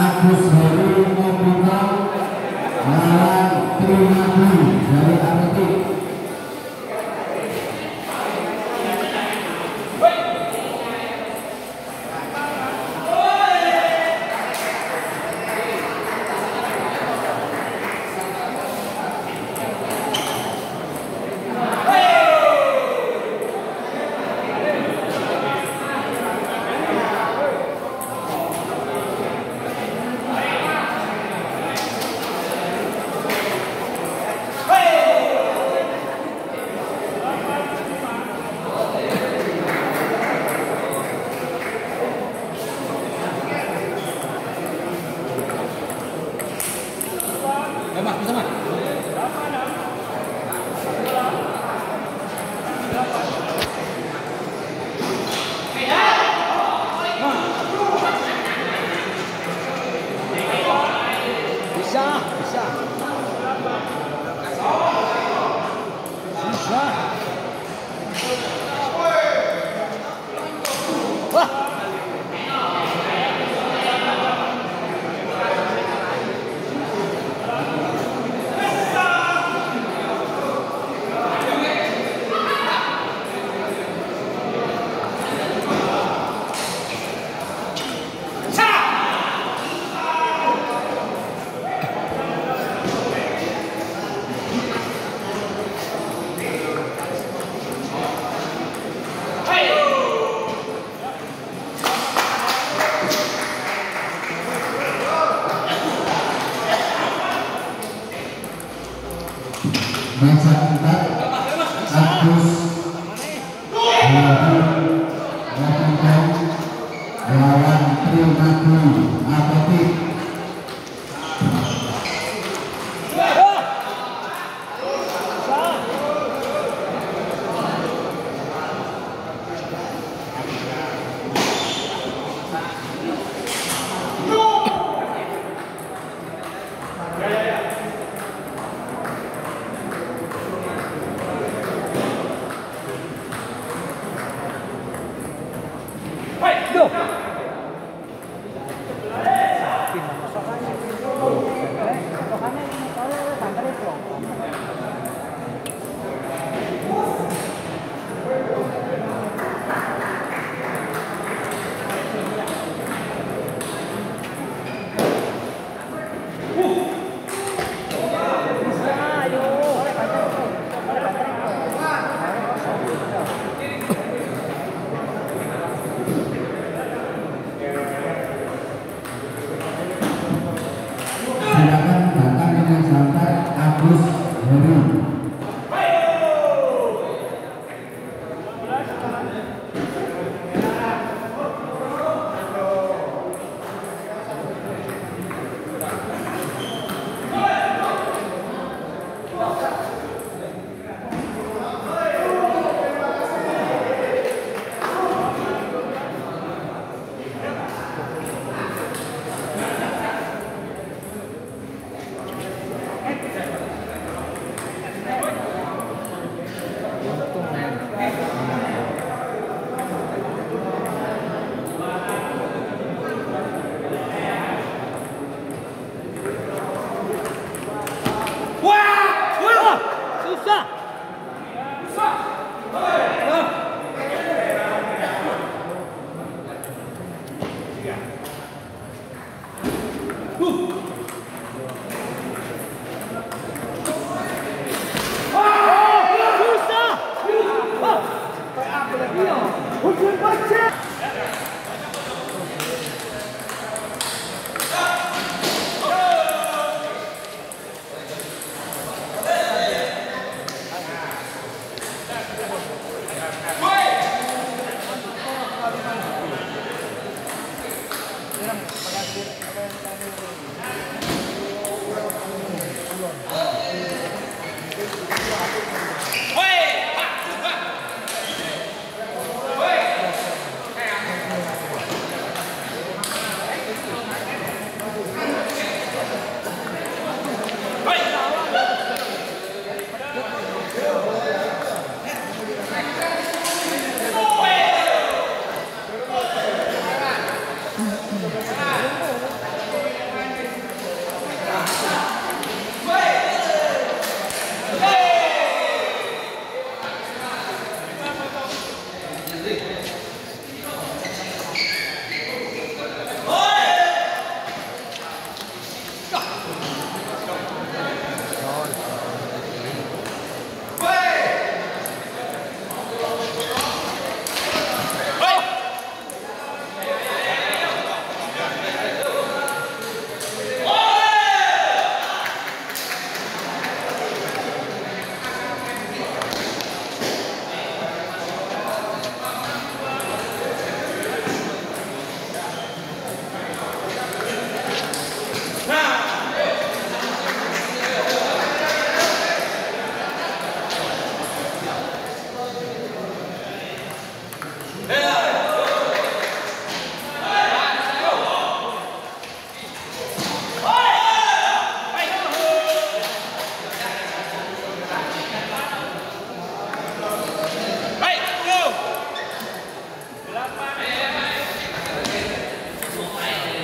na Komm mal, komm mal.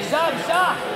Shab, Shab.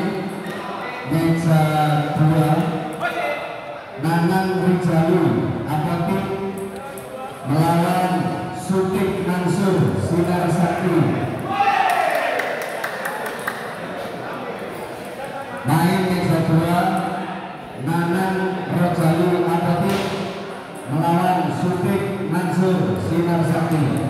Nanang Rijalu Ataupun melawan Sutik Mansur Sinar Sakti Main Desa 2 Nanang Rijalu Ataupun melawan Sutik Mansur Sinar Sakti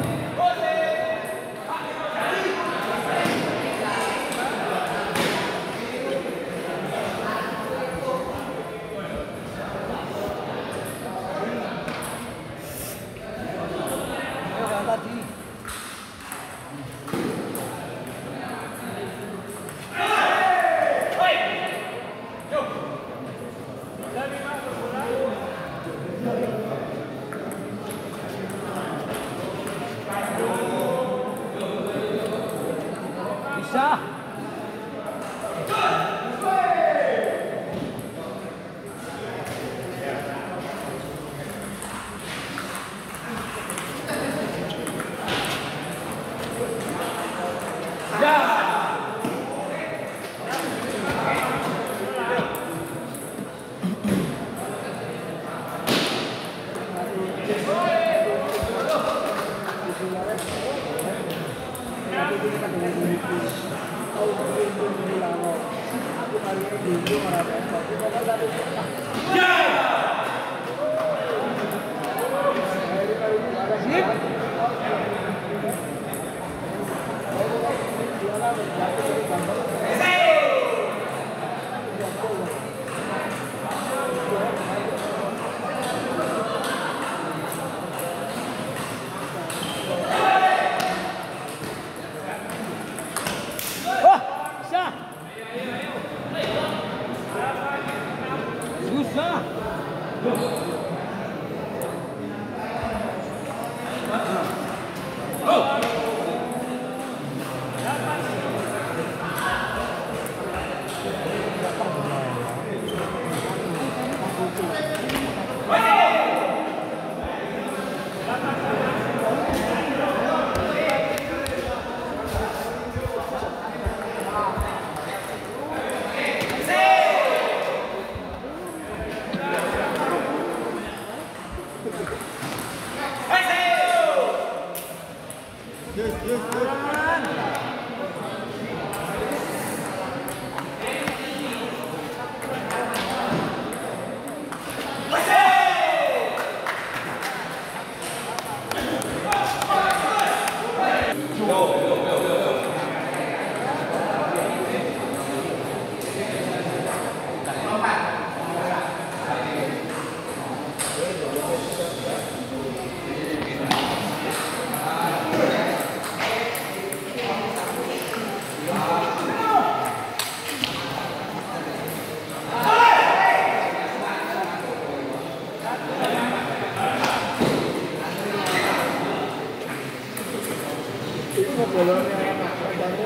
itu mau foto yang ini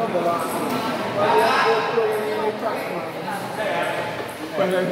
pada yang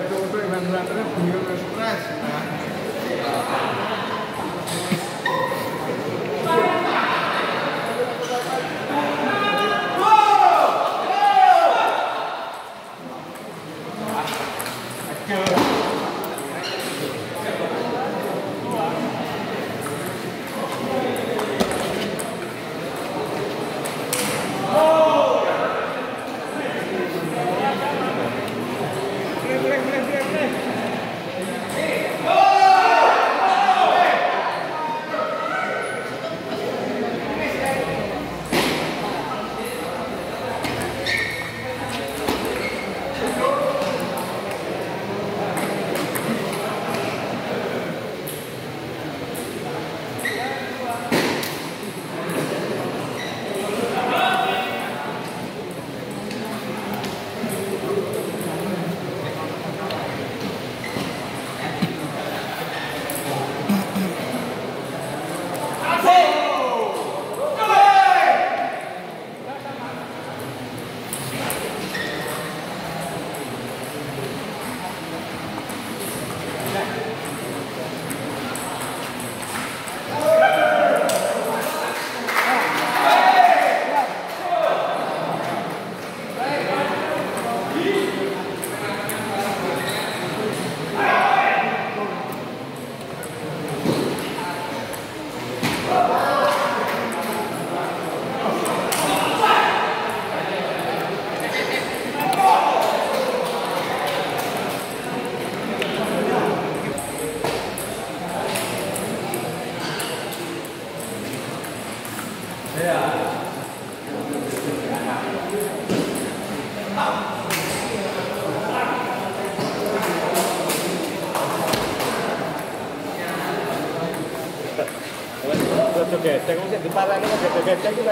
Take the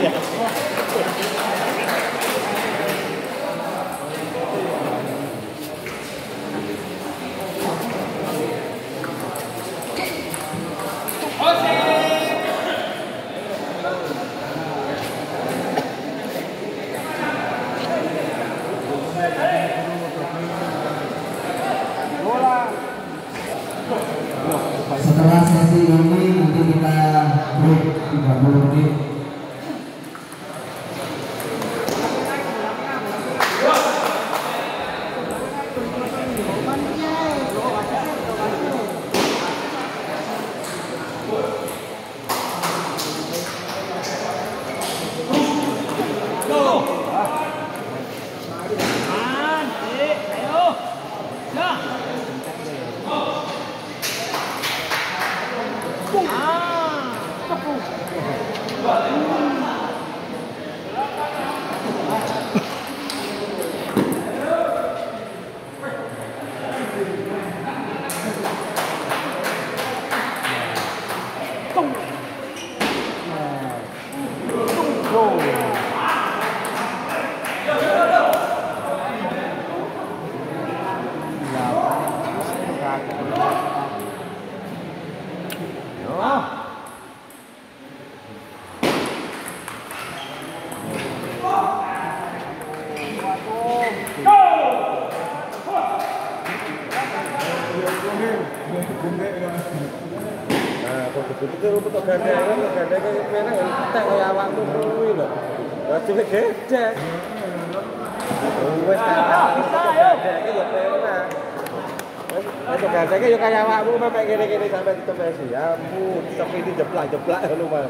yeah. Sesi ini nanti kita break 30 menit. Begitu rumput tak gede, tak gede kayak mana? Entah kayak awak tu kui lah. Tak gede. Wes tak. Bisa yo. Kayak gede mana? Tak gede kayak awak tu memang gede-gede sampai di tempat siapa? Tapi ini jeplak-jeplak lu mah.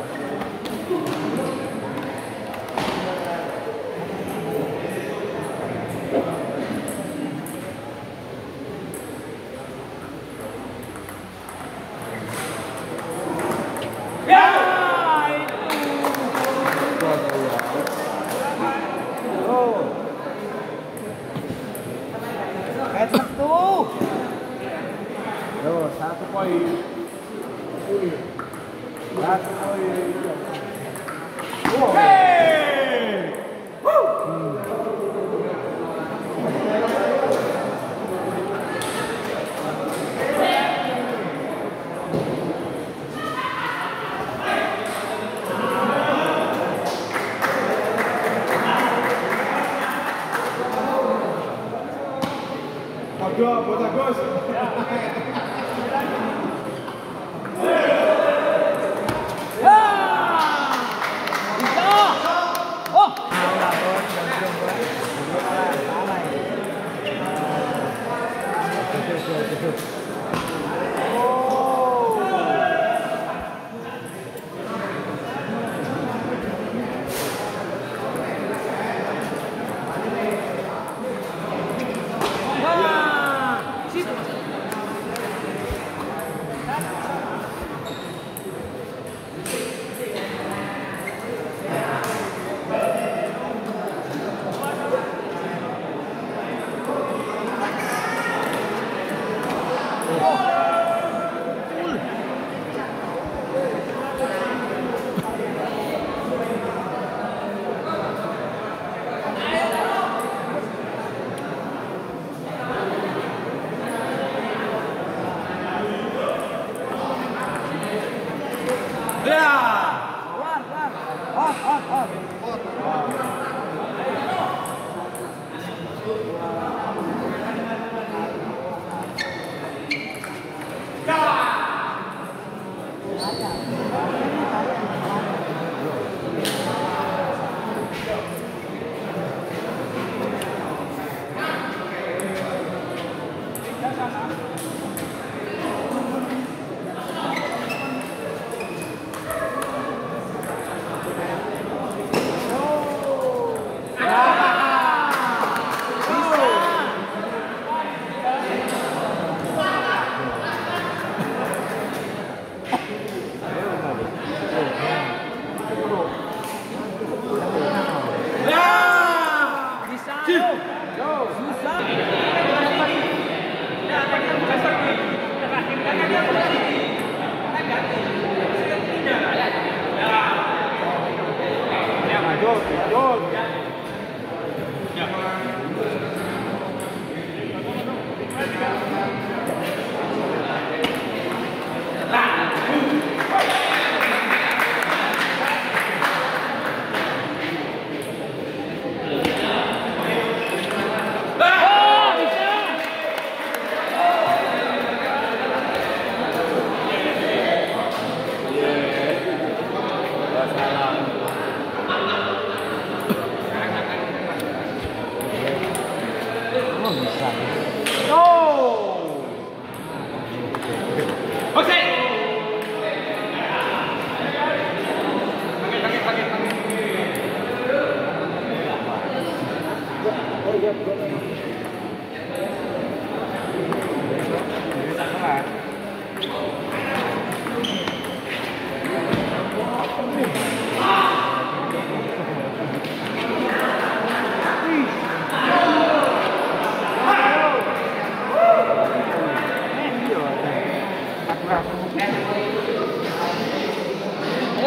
や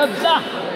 った